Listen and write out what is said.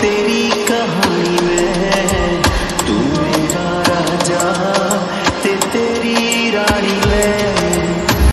तेरी कहानी में तू मेरा राजा ते तेरी रानी।